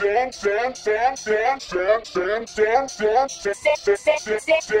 Sam, Sam, Sam, Sam, Sam, Sam, Sam, Sam, Sam, Sam, Sam, Sam, Sam,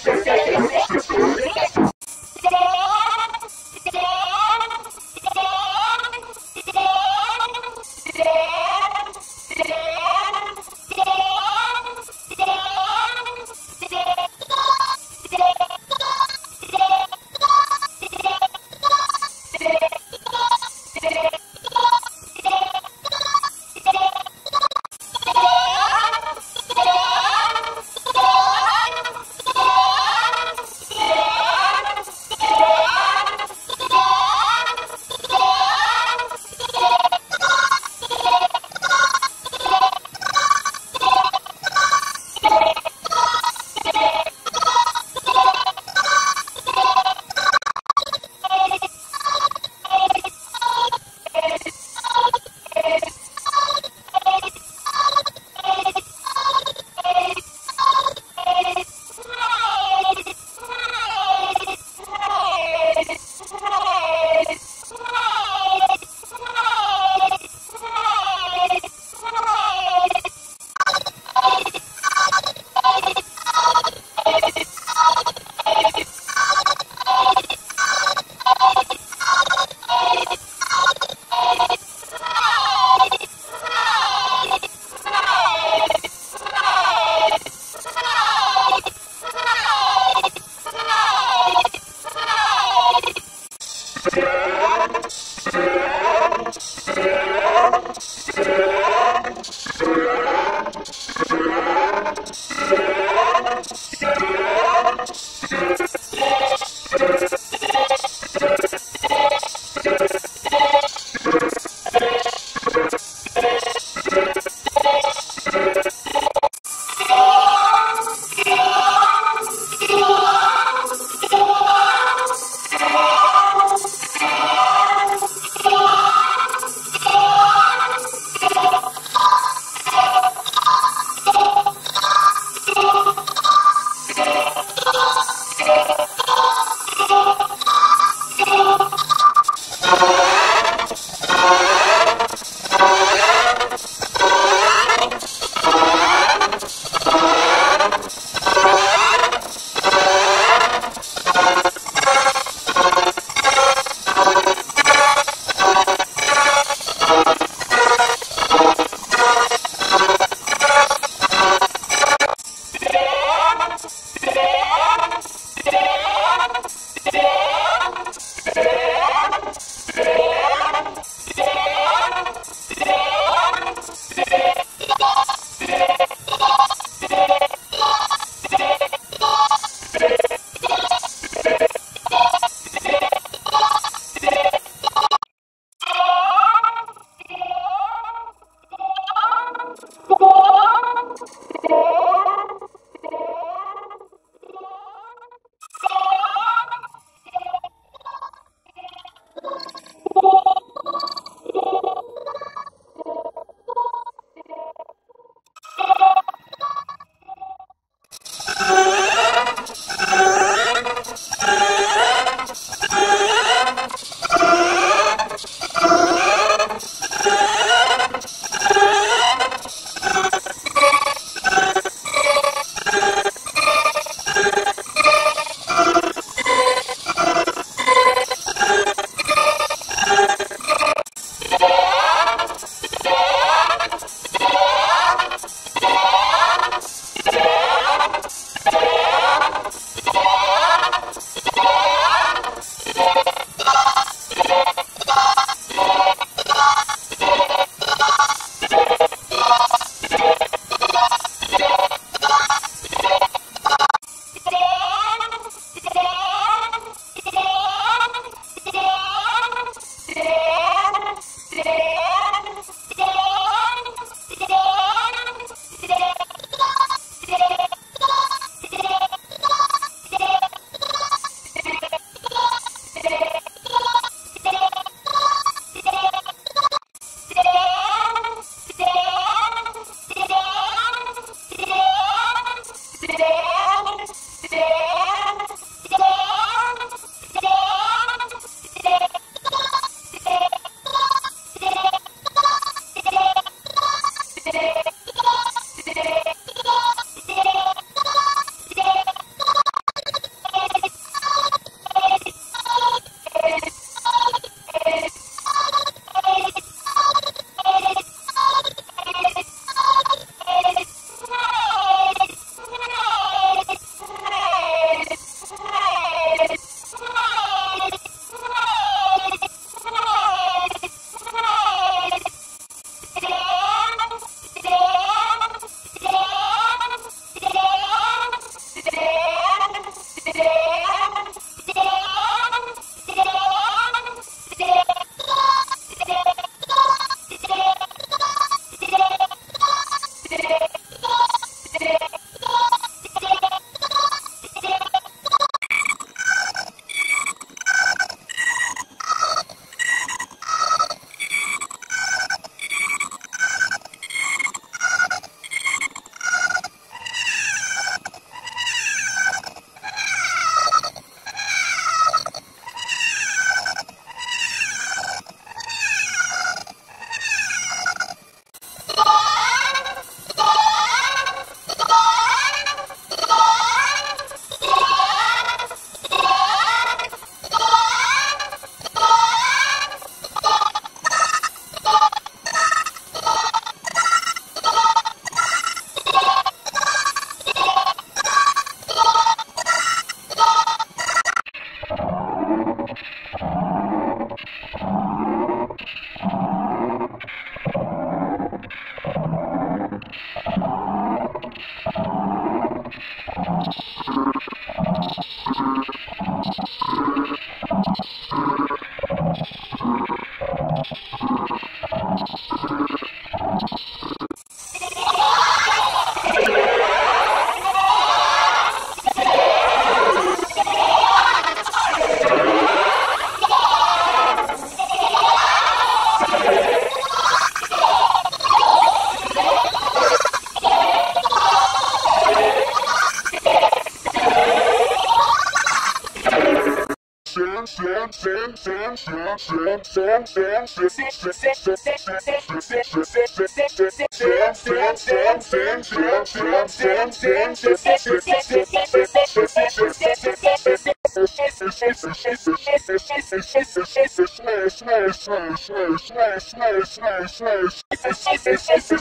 slow, slow, slow, slow, slow, slow,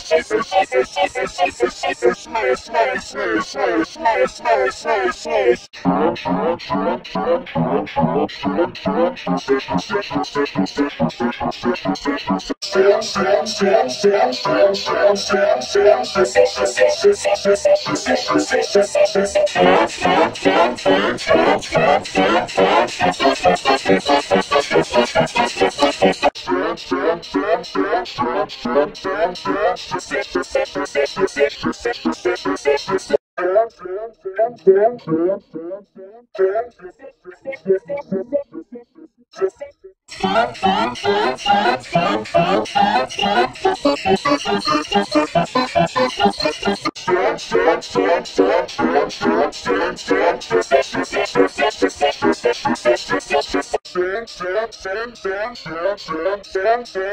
slow, slow,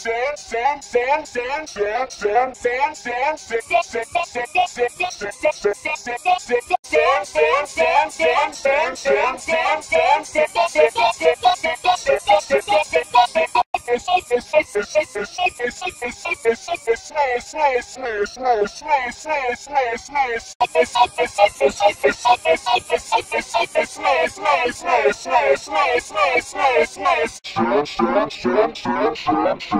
Sam, Sam, Sam, Sam, Sam, Sam, Sam, Sam, Sam, Sam, Sam, Sam, Sam, Sam, Sam,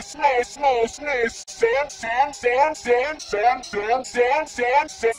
Sand, sand, sand, sand, sand, sand, sand, sand, sand, sand, sand, sand, sand.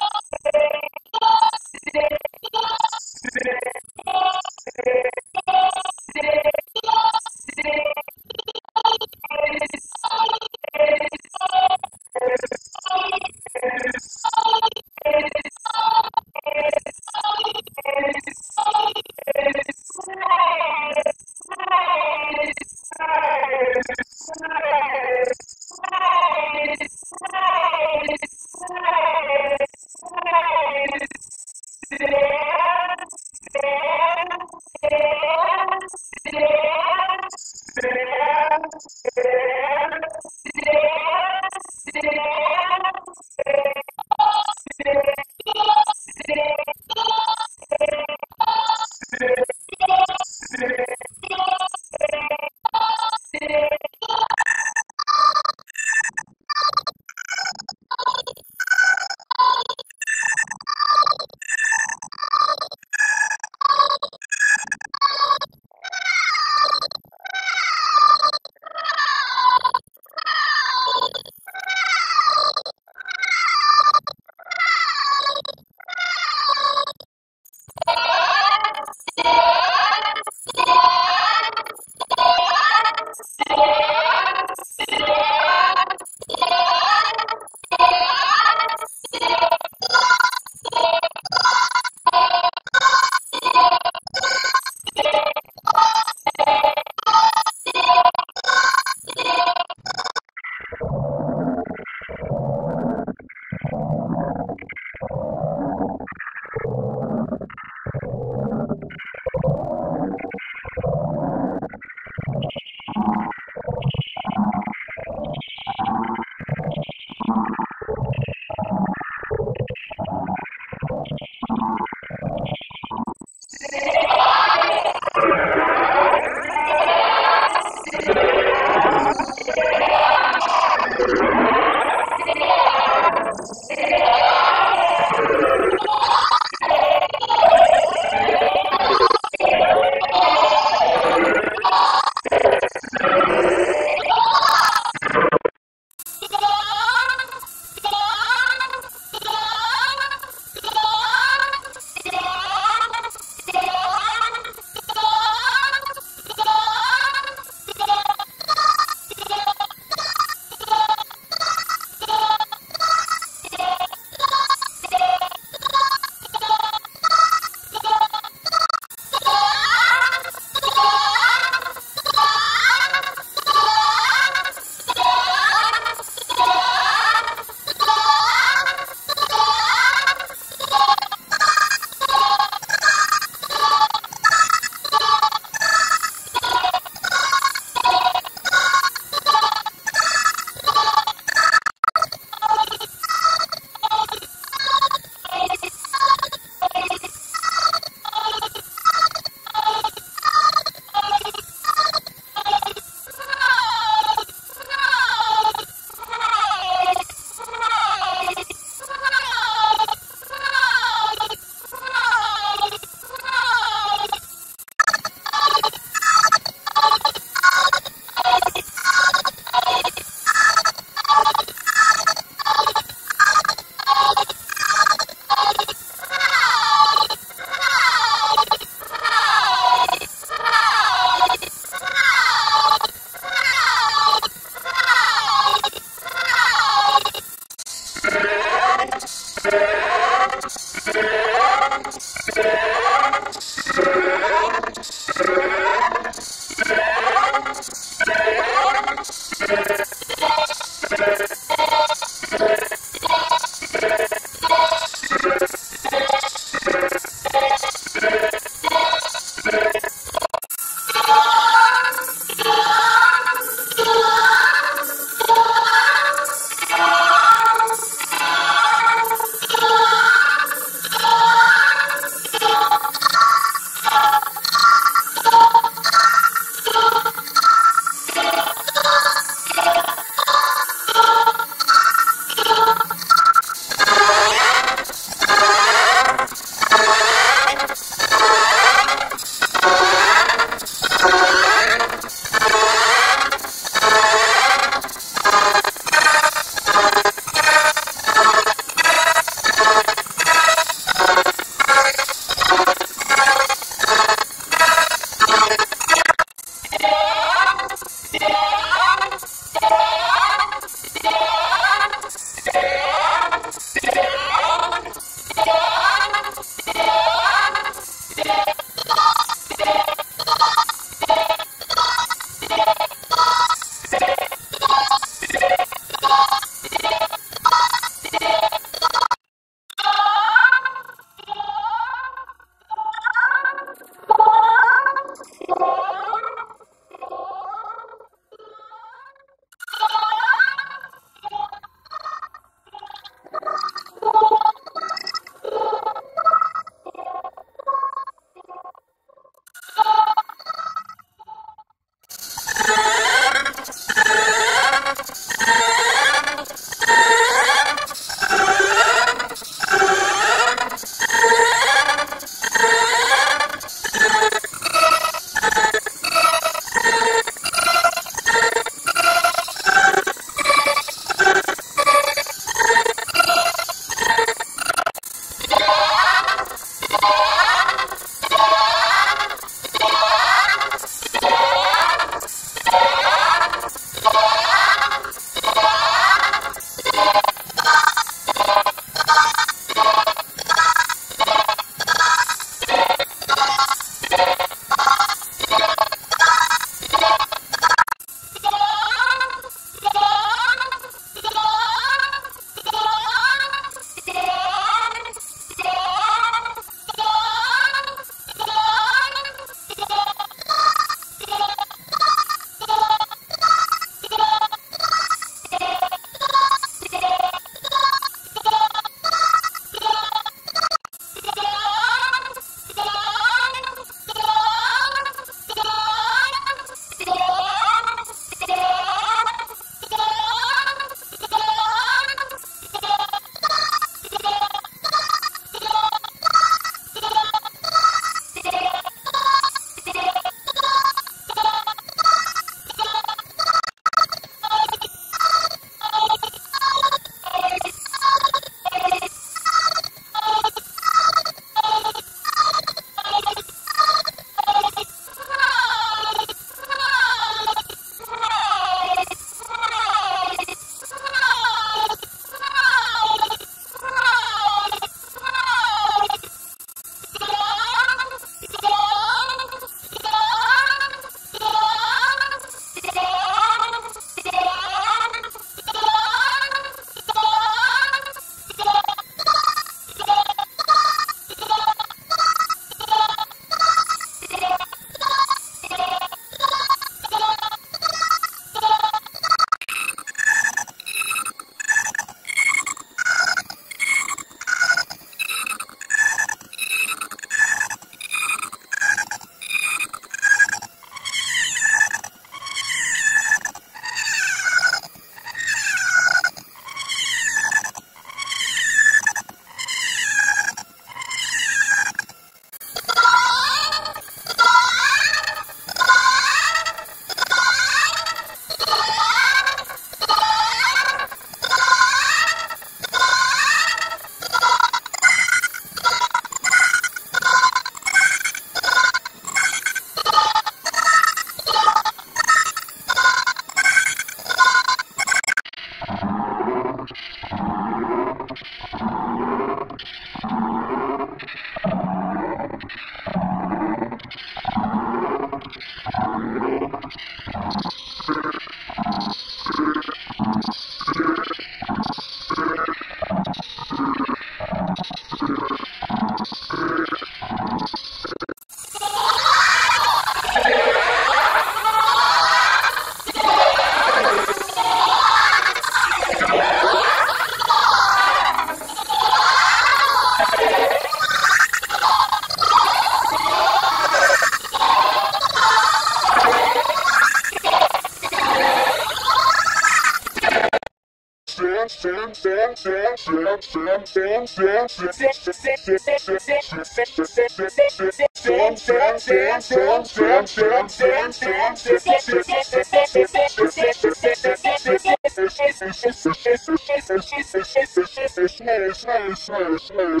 slayer, slayer.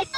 It's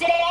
Yeah.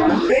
Sister,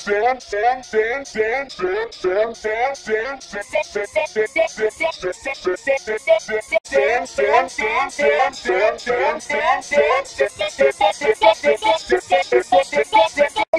Sam, Sam, Sam, Sam, Sam, Sam, Sam, Sam, Sam, Sam, Sam, Sam,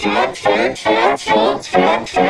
Fun, fun, fun, fun, fun, fun.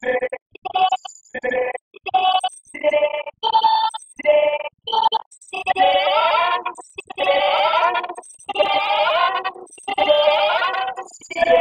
Thank Yeah.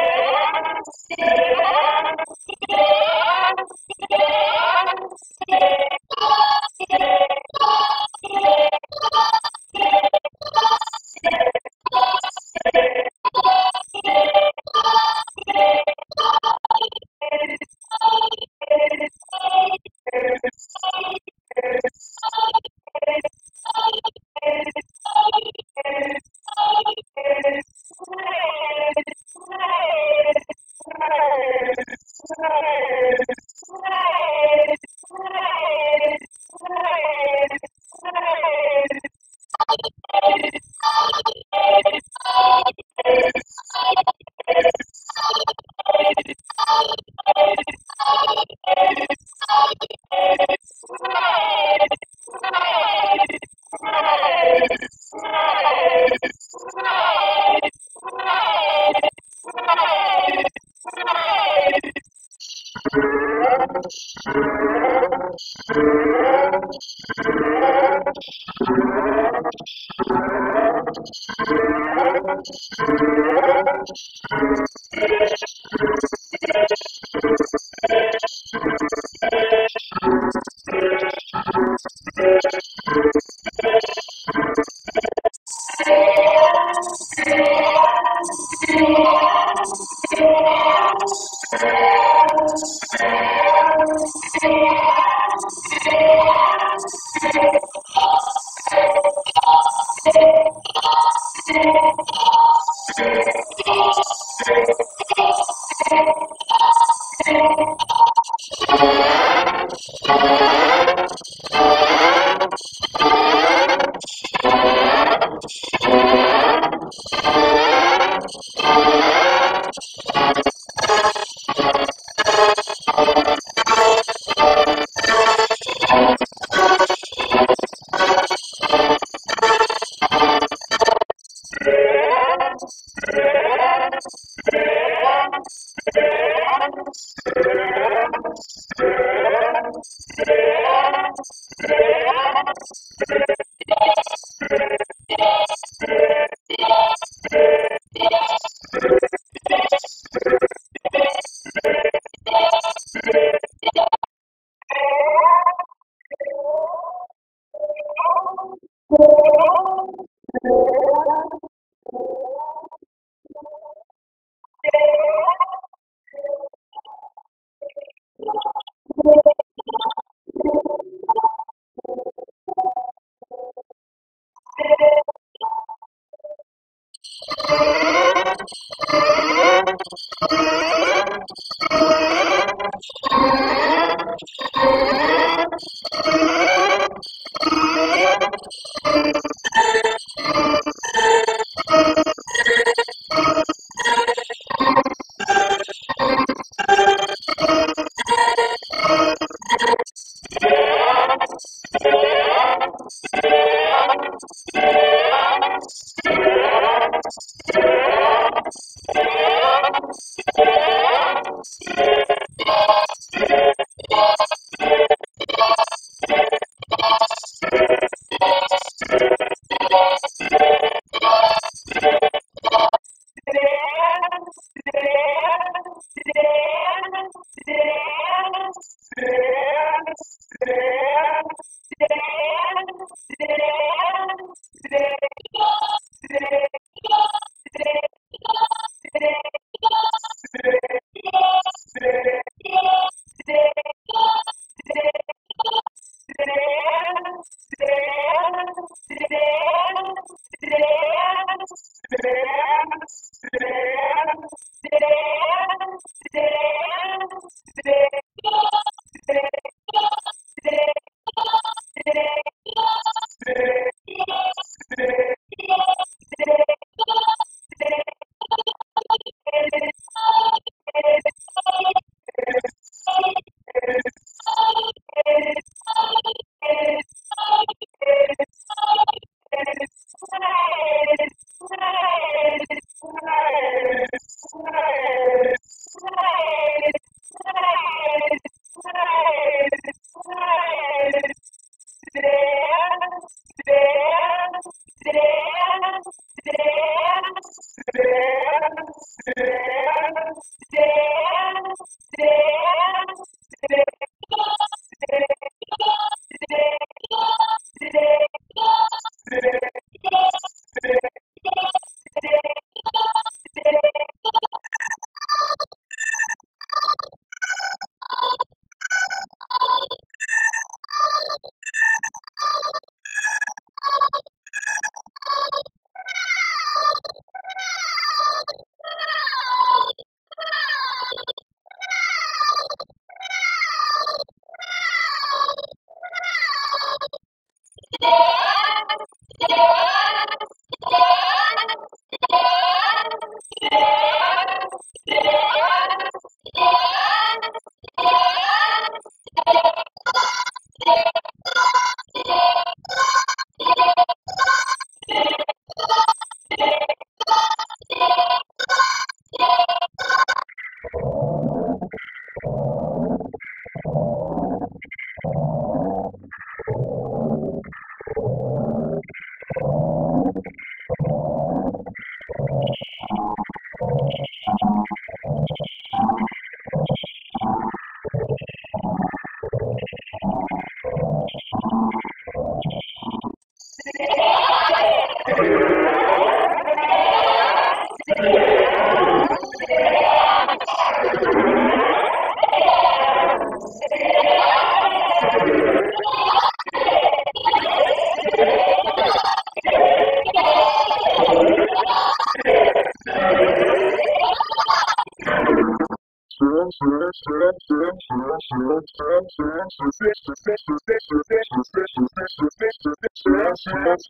Thank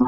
you.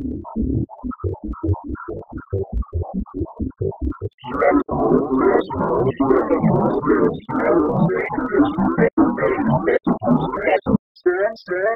You have to be a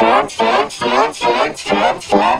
Fun, fun, fun, fun, fun, fun.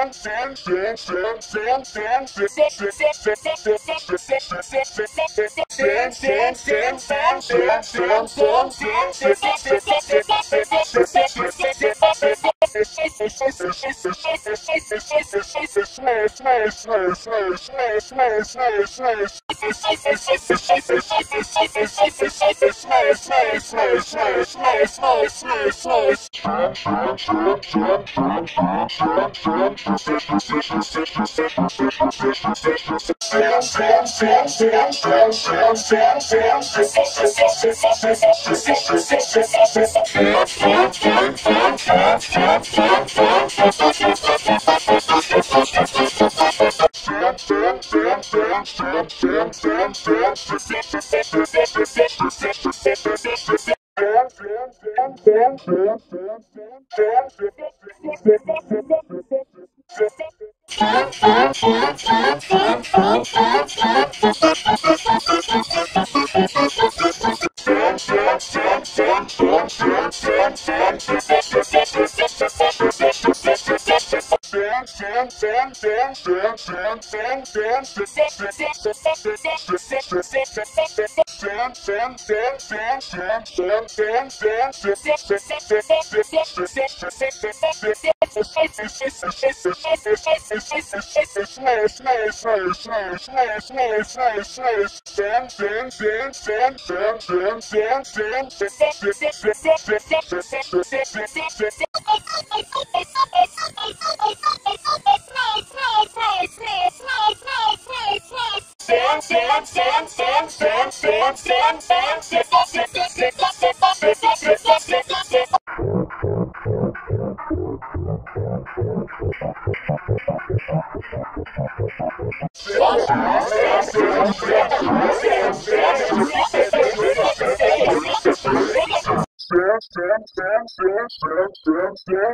Smash, smash, smash, smash. show. say, say, say, say, say, say, sand, sand, sand, sand, sand, sand, sand, sand, sand, sand, sand, sand, sand, sand, sand, sand, sand, sand, sand,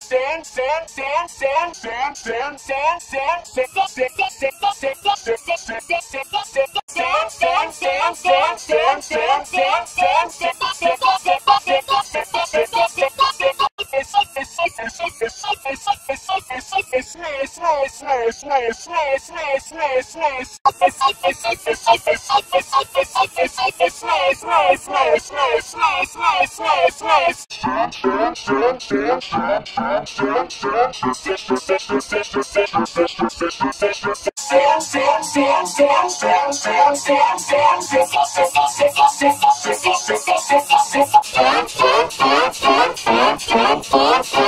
Sand, sand, sand, sand, sand, sand, sand, sand, sand, sand, sand, sand, sand, Fun, fun, fun, fun, fun, fun, fun, fun.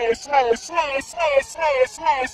slow, slow, slow, slow, slow, slow,